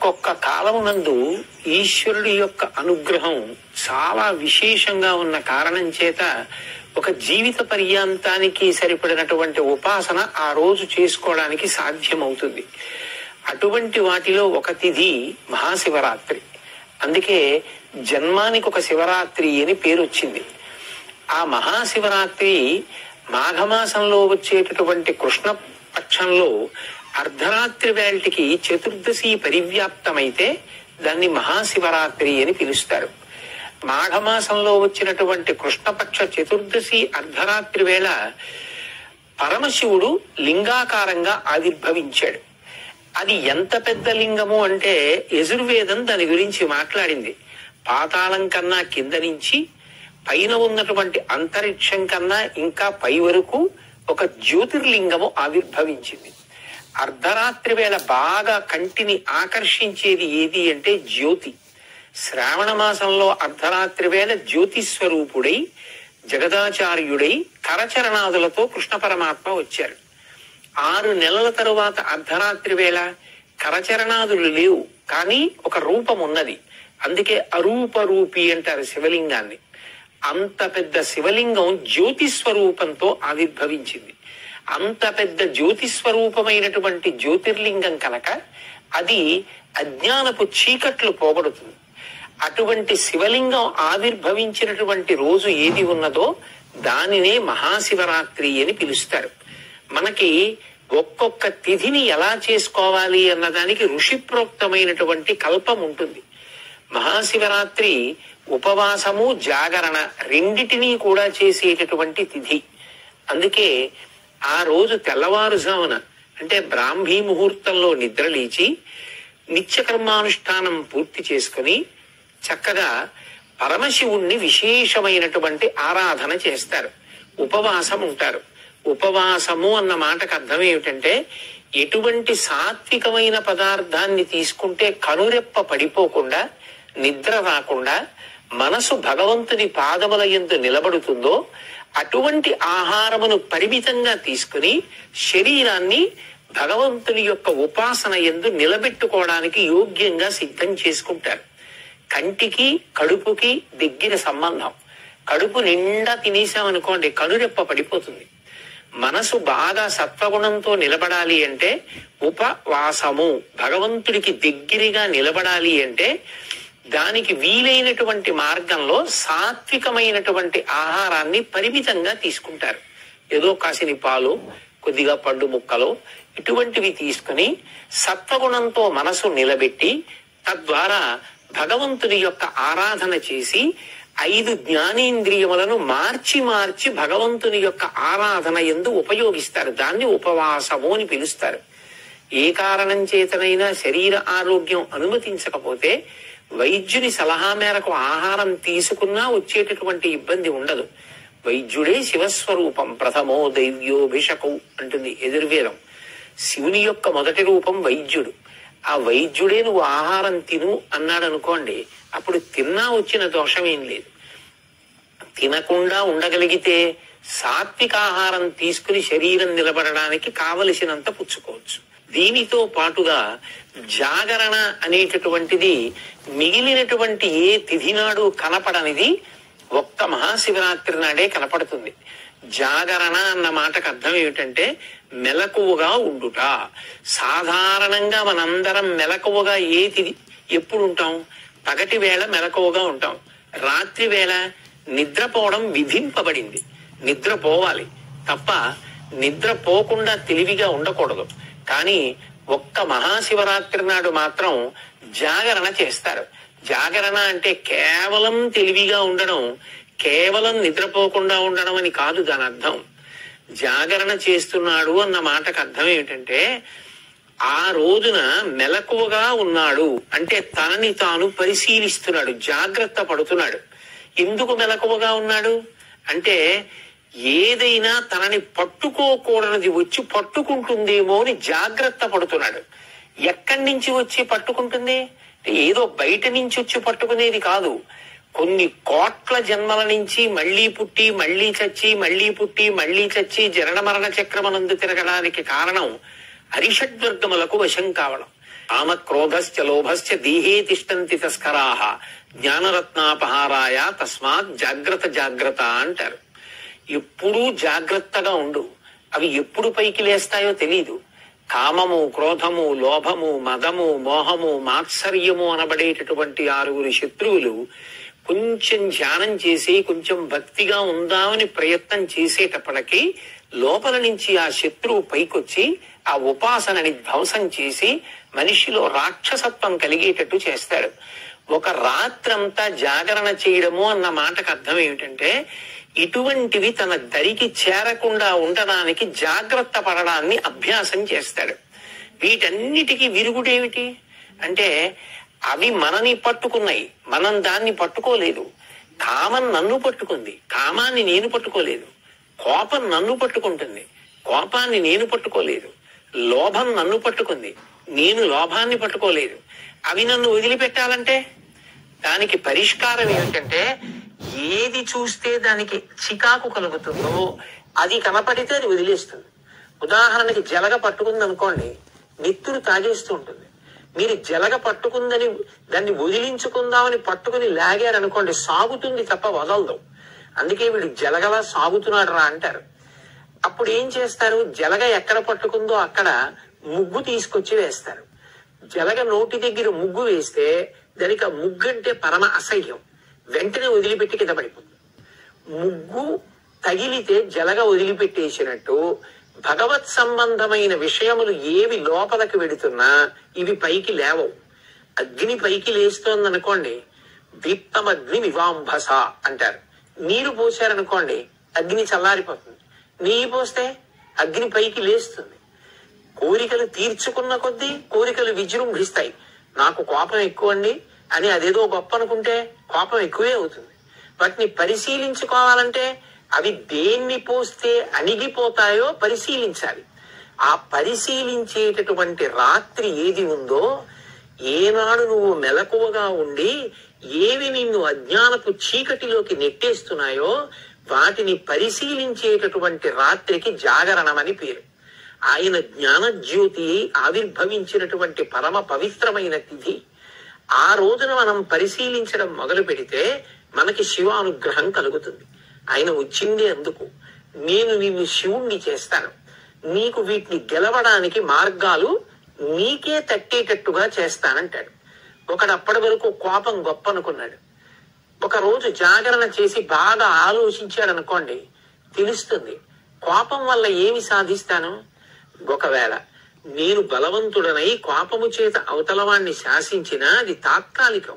ఒక్కొక్క కాలమునందు ఈశ్వరుడి యొక్క అనుగ్రహం చాలా విశేషంగా ఉన్న కారణం చేత ఒక జీవిత పర్యాంతానికి సరిపడినటువంటి ఉపాసన ఆ రోజు చేసుకోవడానికి సాధ్యమవుతుంది. అటువంటి వాటిలో ఒక తిథి మహాశివరాత్రి. అందుకే జన్మానికి ఒక శివరాత్రి అని పేరు వచ్చింది ఆ మహాశివరాత్రి మాఘమాసంలో వచ్చేటటువంటి కృష్ణ పక్షంలో అర్ధరాత్రి వేళటికి చతుర్దశి పరివ్యాప్తమైతే దాన్ని మహాశివరాత్రి అని పిలుస్తారు. మాఘమాసంలో వచ్చినటువంటి కృష్ణపక్ష చతుర్దశి అర్ధరాత్రి వేళ పరమశివుడు లింగాకారంగా ఆవిర్భవించాడు. అది ఎంత పెద్ద లింగము అంటే యజుర్వేదం దాని గురించి మాట్లాడింది. పాతాళం కన్నా కింద నుంచి పైన ఉన్నటువంటి అంతరిక్షం కన్నా ఇంకా పై వరకు ఒక జ్యోతిర్లింగము ఆవిర్భవించింది. అర్ధరాత్రి వేళ బాగా కంటిని ఆకర్షించేది ఏది అంటే జ్యోతి. శ్రావణ మాసంలో అర్ధరాత్రి వేళ జ్యోతి స్వరూపుడై జగదాచార్యుడై కరచరణాదులతో కృష్ణ పరమాత్మ వచ్చారు. ఆరు నెలల తరువాత అర్ధరాత్రి వేళ కరచరణాదులు లేవు కానీ ఒక రూపం ఉన్నది అందుకే అరూప రూపి అంటారు శివలింగాన్ని. అంత పెద్ద శివలింగం జ్యోతి స్వరూపంతో ఆవిర్భవించింది. అంత పెద్ద జ్యోతి స్వరూపమైనటువంటి జ్యోతిర్లింగం కనుక అది అజ్ఞానపు చీకట్లు పోగొడుతుంది. అటువంటి శివలింగం ఆవిర్భవించినటువంటి రోజు ఏది ఉన్నదో దానినే మహాశివరాత్రి అని పిలుస్తారు. మనకి ఒక్కొక్క తిథిని ఎలా చేసుకోవాలి అన్నదానికి ఋషిప్రోక్తమైనటువంటి కల్పం ఉంటుంది. మహాశివరాత్రి ఉపవాసము జాగరణ రెండిటినీ కూడా చేసేటటువంటి తిథి. అందుకే ఆ రోజు తెల్లవారుజామున అంటే బ్రాహ్మీ ముహూర్తంలో నిద్రలేచి నిత్యకర్మానుష్ఠానం పూర్తి చేసుకుని చక్కగా పరమశివుణ్ణి విశేషమైనటువంటి ఆరాధన చేస్తారు. ఉపవాసం ఉంటారు. ఉపవాసము అన్న మాటకు అర్థం ఏమిటంటే ఎటువంటి సాత్వికమైన పదార్థాన్ని తీసుకుంటే కనురెప్ప పడిపోకుండా నిద్ర రాకుండా మనసు భగవంతుని పాదముల ఎందు నిలబడుతుందో అటువంటి ఆహారమును పరిమితంగా తీసుకుని శరీరాన్ని భగవంతుని యొక్క ఉపాసన ఎందు నిలబెట్టుకోవడానికి యోగ్యంగా సిద్ధం చేసుకుంటారు. కంటికి కడుపుకి దగ్గర సంబంధం. కడుపు నిండా తినేసామనుకోండి కనురెప్ప పడిపోతుంది. మనసు బాగా సత్వగుణంతో నిలబడాలి అంటే ఉపవాసము భగవంతుడికి దగ్గరగా నిలబడాలి అంటే దానికి వీలైనటువంటి మార్గంలో సాత్వికమైనటువంటి ఆహారాన్ని పరిమితంగా తీసుకుంటారు. ఏదో కాసిని పాలు కొద్దిగా పండు ముక్కలు ఇటువంటివి తీసుకుని సత్వగుణంతో మనసు నిలబెట్టి తద్వారా భగవంతుని యొక్క ఆరాధన చేసి ఐదు జ్ఞానేంద్రియములను మార్చి మార్చి భగవంతుని యొక్క ఆరాధన ఎందు ఉపయోగిస్తారు. దాన్ని ఉపవాసము అని పిలుస్తారు. ఏ కారణం చేతనైనా శరీర ఆరోగ్యం అనుమతించకపోతే వైద్యుని సలహా మేరకు ఆహారం తీసుకున్నా వచ్చేటటువంటి ఇబ్బంది ఉండదు. వైద్యుడే శివస్వరూపం ప్రథమో దైవ్యోభిషకం అంటుంది ఎదుర్వేదం శివుని యొక్క మొదటి రూపం వైద్యుడు. ఆ వైద్యుడే నువ్వు ఆహారం తిను అన్నాడు అనుకోండి అప్పుడు తిన్నా వచ్చిన దోషం ఏం లేదు. తినకుండా ఉండగలిగితే సాత్విక ఆహారం తీసుకుని శరీరం నిలబడడానికి కావలసినంత పుచ్చుకోవచ్చు. దీనితో పాటుగా జాగరణ అనేటటువంటిది మిగిలినటువంటి ఏ తిథి నాడు కనపడనిది ఒక్క మహాశివరాత్రి నాడే కనపడుతుంది. జాగరణ అన్న మాటకు అర్థం ఏమిటంటే మెలకువగా ఉండుట. సాధారణంగా మనందరం మెలకువగా ఏ తిథి ఎప్పుడు ఉంటాం పగటి వేళ మెలకువగా ఉంటాం. రాత్రి వేళ నిద్రపోవడం విధింపబడింది. నిద్రపోవాలి. తప్ప నిద్రపోకుండా తెలివిగా ఉండకూడదు. కానీ ఒక్క మహాశివరాత్రి నాడు మాత్రం జాగరణ చేస్తారు. జాగరణ అంటే కేవలం తెలివిగా ఉండడం కేవలం నిద్రపోకుండా ఉండడం అని కాదు దాని అర్థం. జాగరణ చేస్తున్నాడు అన్న మాటకు అర్థం ఏమిటంటే ఆ రోజున మెలకువగా ఉన్నాడు. అంటే తనని తాను పరిశీలిస్తున్నాడు జాగ్రత్త పడుతున్నాడు. ఎందుకు మెలకువగా ఉన్నాడు? అంటే ఏదైనా తనని పట్టుకోకూడనిది వచ్చి పట్టుకుంటుందేమో అని జాగ్రత్త పడుతున్నాడు. ఎక్కడి నుంచి వచ్చి పట్టుకుంటుంది? ఏదో బయట నుంచి వచ్చి పట్టుకునేది కాదు. కొన్ని కోట్ల జన్మల నుంచి మళ్ళీ పుట్టి మళ్ళీ చచ్చి మళ్ళీ పుట్టి మళ్ళీ చచ్చి జరణ మరణ చక్రమనందు తిరగడానికి కారణం అరిషడ్వర్గములకు వశం కావడం. కామ క్రోధశ్చ లోభశ్చ దీహే తిష్టంతి తస్కరాహ జ్ఞానరత్నాపహారాయ తస్మాత్ జాగ్రత్త జాగ్రత్త అంటారు. ఎప్పుడూ జాగ్రత్తగా ఉండు. అవి ఎప్పుడు పైకి లేస్తాయో తెలీదు. కామము క్రోధము లోభము మదము మోహము మాత్సర్యము అనబడేటటువంటి ఆరుగురు శత్రువులు కొంచెం ధ్యానం చేసి కొంచెం భక్తిగా ఉందామని ప్రయత్నం చేసేటప్పటికి లోపల నుంచి ఆ శత్రువు పైకొచ్చి ఆ ఉపాసనని ధ్వంసం చేసి మనిషిలో రాక్షసత్వం కలిగేటట్టు చేస్తాడు. ఒక రాత్రంతా జాగరణ చేయడము అన్న మాటకు అర్థం ఏమిటంటే ఇటువంటివి తన దరికి చేరకుండా ఉండడానికి జాగ్రత్త పడడాన్ని అభ్యాసం చేస్తాడు. వీటన్నిటికీ విరుగుడేమిటి? అంటే అవి మనని పట్టుకున్నాయి. మనం దాన్ని పట్టుకోలేదు. కామం నన్ను పట్టుకుంది. కామాన్ని నేను పట్టుకోలేదు. కోపం నన్ను పట్టుకుంటుంది. కోపాన్ని నేను పట్టుకోలేదు. లోభం నన్ను పట్టుకుంది. నేను లోభాన్ని పట్టుకోలేదు. అవి నన్ను వదిలిపెట్టాలంటే? దానికి పరిష్కారం ఏమిటంటే ఏది చూస్తే దానికి చికాకు కలుగుతుందో అది కనపడితే అది వదిలేస్తుంది. ఉదాహరణకి జలగ పట్టుకుంది అనుకోండి నెత్తురు తాగేస్తూ ఉంటుంది. మీరు జలగ పట్టుకుందని దాన్ని వదిలించుకుందామని పట్టుకుని లాగారనుకోండి సాగుతుంది తప్ప వదలదు. అందుకే వీడు జలగలా సాగుతున్నాడు రా అంటారు. అప్పుడు ఏం చేస్తారు? జలగ ఎక్కడ పట్టుకుందో అక్కడ ముగ్గు తీసుకొచ్చి వేస్తారు. జలగ నోటి దగ్గర ముగ్గు వేస్తే దానికి ఆ ముగ్గు అంటే పరమ అసహ్యం. వెంటనే వదిలిపెట్టి కింద పడిపోతుంది. ముగ్గు తగిలితే జలగ వదిలిపెట్టేసినట్టు భగవత్ సంబంధమైన విషయములు ఏవి లోపలికి వెడుతున్నా ఇవి పైకి లేవవు. అగ్ని పైకి లేస్తోంది అనుకోండి దీప్తమగ్ని వివాంభస అంటారు. నీరు పోసారనుకోండి అగ్ని చల్లారిపోతుంది. నెయ్యి పోస్తే అగ్ని పైకి లేస్తుంది. కోరికలు తీర్చుకున్న కొద్దీ కోరికలు విజృంభిస్తాయి. నాకు కోపం ఎక్కువ అండి అని అదేదో గొప్ప అనుకుంటే కోపం ఎక్కువే అవుతుంది. వాటిని పరిశీలించుకోవాలంటే అవి దేన్ని పోస్తే అణిగిపోతాయో పరిశీలించాలి. ఆ పరిశీలించేటటువంటి రాత్రి ఏది ఉందో ఏనాడు నువ్వు మెలకువగా ఉండి ఏవి నిన్ను అజ్ఞానపు చీకటిలోకి నెట్టేస్తున్నాయో వాటిని పరిశీలించేటటువంటి రాత్రికి జాగరణమని పేరు. ఆయన జ్ఞానజ్యోతి ఆవిర్భవించినటువంటి పరమ పవిత్రమైన తిథి. ఆ రోజున మనం పరిశీలించడం మొదలు పెడితే మనకి శివానుగ్రహం కలుగుతుంది. ఆయన వచ్చింది అందుకు. నేను నిన్ను శివుణ్ణి చేస్తాను. నీకు వీటిని గెలవడానికి మార్గాలు నీకే తట్టేటట్టుగా చేస్తానంటాడు. ఒకడు అప్పటి వరకు కోపం గొప్ప అనుకున్నాడు ఒక రోజు జాగరణ చేసి బాగా ఆలోచించాడు అనుకోండి తెలుస్తుంది. కోపం వల్ల ఏమి సాధిస్తాను? ఒకవేళ నేను బలవంతుడనై కోపము చేత అవతలవాణ్ణి శాసించినా అది తాత్కాలికం.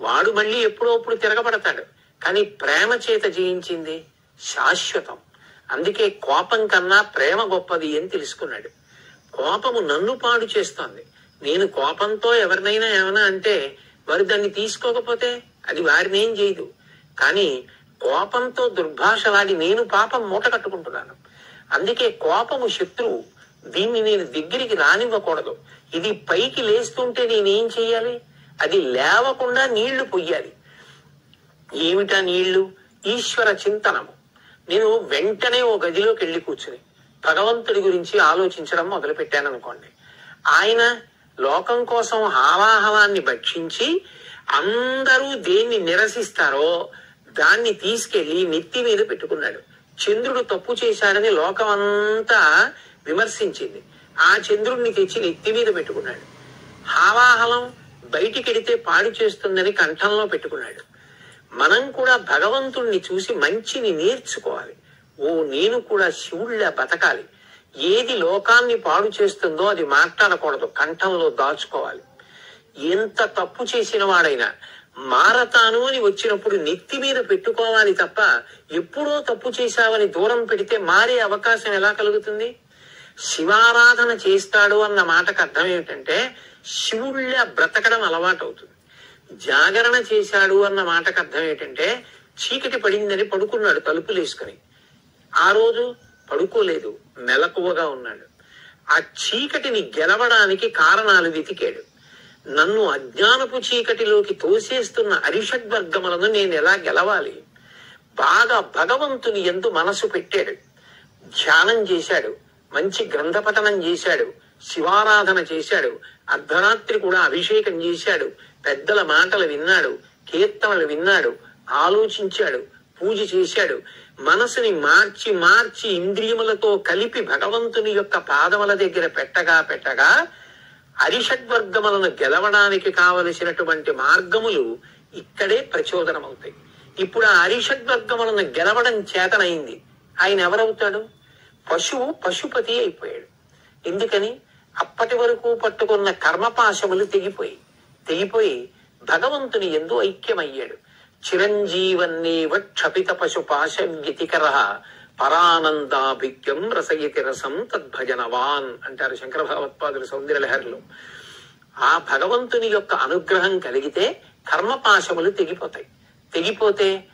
వాడు మళ్ళీ ఎప్పుడోప్పుడు తిరగబడతాడు కానీ ప్రేమ చేత జయించింది శాశ్వతం. అందుకే కోపం కన్నా ప్రేమ గొప్పది అని తెలుసుకున్నాడు. కోపము నన్ను పాడు చేస్తోంది. నేను కోపంతో ఎవరినైనా ఏమైనా అంటే వారు దాన్ని తీసుకోకపోతే అది వారినేం చేయదు కానీ కోపంతో దుర్భాషలాడి నేను పాపం మూట కట్టుకుంటున్నాను. అందుకే కోపము శత్రువు దీన్ని నేను దగ్గరికి రానివ్వకూడదు. ఇది పైకి లేస్తుంటే నేనేం చెయ్యాలి? అది లేవకుండా నీళ్ళు పొయ్యాలి. ఏమిటా నీళ్ళు? ఈశ్వర చింతనము. నేను వెంటనే ఓ గదిలోకి వెళ్ళి కూర్చుని భగవంతుడి గురించి ఆలోచించడం మొదలు పెట్టాను అనుకోండి ఆయన లోకం కోసం హావాహవాన్ని భక్షించి అందరూ దేన్ని నిరసిస్తారో దాన్ని తీసుకెళ్ళి నెత్తి మీద పెట్టుకున్నాడు. చంద్రుడు తప్పు చేశాడని లోకం అంతా విమర్శించింది. ఆ చంద్రుడిని తెచ్చి నెత్తి మీద పెట్టుకున్నాడు. హావాహలం బయటికెడితే పాడు చేస్తుందని కంఠంలో పెట్టుకున్నాడు. మనం కూడా భగవంతుణ్ణి చూసి మంచిని నేర్చుకోవాలి. ఓ నేను కూడా శివుళ్ళ బతకాలి. ఏది లోకాన్ని పాడు చేస్తుందో అది మాట్లాడకూడదు. కంఠంలో దాచుకోవాలి. ఎంత తప్పు చేసిన వాడైనా మారతాను అని వచ్చినప్పుడు నెత్తి మీద పెట్టుకోవాలి తప్ప ఎప్పుడో తప్పు చేశావని దూరం పెడితే మారే అవకాశం ఎలా కలుగుతుంది? శివారాధన చేస్తాడు అన్న మాటకు అర్థం ఏమిటంటే శివుళ్ళ బ్రతకడం అలవాటు అవుతుంది జాగరణ చేశాడు అన్న మాటకు అర్థం ఏంటంటే చీకటి పడిందని పడుకున్నాడు తలుపులు వేసుకుని. ఆ రోజు పడుకోలేదు మెలకువగా ఉన్నాడు. ఆ చీకటిని గెలవడానికి కారణాలు వెతికాడు. నన్ను అజ్ఞానపు చీకటిలోకి తోసేస్తున్న అరిషడ్వర్గములను నేను ఎలా గెలవాలి? బాగా భగవంతుని ఎందు మనసు పెట్టాడు. ధ్యానం చేశాడు. మంచి గ్రంథపఠనం చేశాడు శివారాధన చేశాడు అర్ధరాత్రి కూడా అభిషేకం చేశాడు పెద్దల మాటలు విన్నాడు కీర్తనలు విన్నాడు ఆలోచించాడు పూజ చేశాడు. మనసుని మార్చి మార్చి ఇంద్రియములతో కలిపి భగవంతుని యొక్క పాదముల దగ్గర పెట్టగా పెట్టగా అరిషడ్వర్గములను గెలవడానికి కావలసినటువంటి మార్గములు ఇక్కడే ప్రచోదనమవుతాయి. ఇప్పుడు ఆ అరిషడ్వర్గములను గెలవడం చేతనైంది. ఆయన ఎవరవుతాడు? పశువు పశుపతి అయిపోయాడు. ఎందుకని? అప్పటి వరకు పట్టుకున్న కర్మపాశములు తెగిపోయి తెగిపోయి భగవంతుని ఎందు ఐక్యమయ్యాడు. చిరంజీవన్నేవ క్షపిత పశు పాశం వ్యతికర పరానందాభిజ్ఞం రసయతి రసం తద్భజనవాన్ అంటారు శంకర భగవత్పాదుల సౌందర్యలహరిలో ఆ భగవంతుని యొక్క అనుగ్రహం కలిగితే కర్మపాశములు తెగిపోతాయి. తెగిపోతే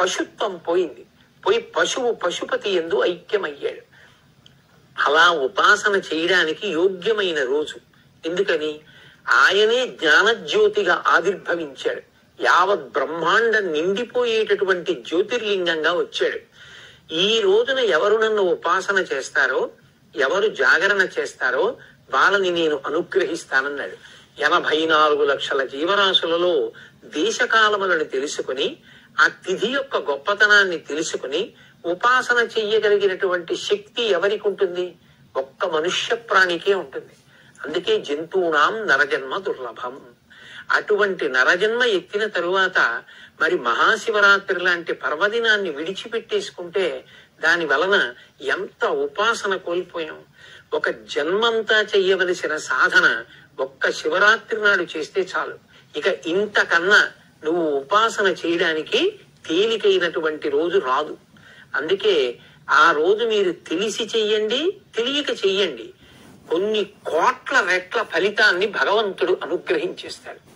పశుత్వం పోయింది. పోయి పశువు పశుపతి ఎందు ఐక్యమయ్యాడు. అలా ఉపాసన చేయడానికి యోగ్యమైన రోజు. ఎందుకని? ఆయనే జ్ఞానజ్యోతిగా ఆవిర్భవించాడు. యావత్ బ్రహ్మాండం నిండిపోయేటటువంటి జ్యోతిర్లింగంగా వచ్చాడు. ఈ రోజున ఎవరు నన్ను ఉపాసన చేస్తారో ఎవరు జాగరణ చేస్తారో వాళ్ళని నేను అనుగ్రహిస్తానన్నాడు. ఎనభై నాలుగు లక్షల జీవరాశులలో దేశకాలములను తెలుసుకుని ఆ తిథి యొక్క గొప్పతనాన్ని తెలుసుకుని ఉపాసన చెయ్యగలిగినటువంటి శక్తి ఎవరికి ఉంటుంది ఒక్క మనుష్య ప్రాణికే ఉంటుంది. అందుకే జంతువునాం నరజన్మ దుర్లభం. అటువంటి నరజన్మ ఎత్తిన తరువాత మరి మహాశివరాత్రి లాంటి పర్వదినాన్ని విడిచిపెట్టేసుకుంటే దాని వలన ఎంత ఉపాసన కోల్పోయాం? ఒక జన్మంతా చెయ్యవలసిన సాధన ఒక్క శివరాత్రి నాడు చేస్తే చాలు. ఇక ఇంతకన్నా నువ్వు ఉపాసన చేయడానికి తేలికైనటువంటి రోజు రాదు. అందుకే ఆ రోజు మీరు తెలిసి చెయ్యండి తెలియక చెయ్యండి. కొన్ని కోట్ల రెట్ల ఫలితాన్ని భగవంతుడు అనుగ్రహించేస్తాడు.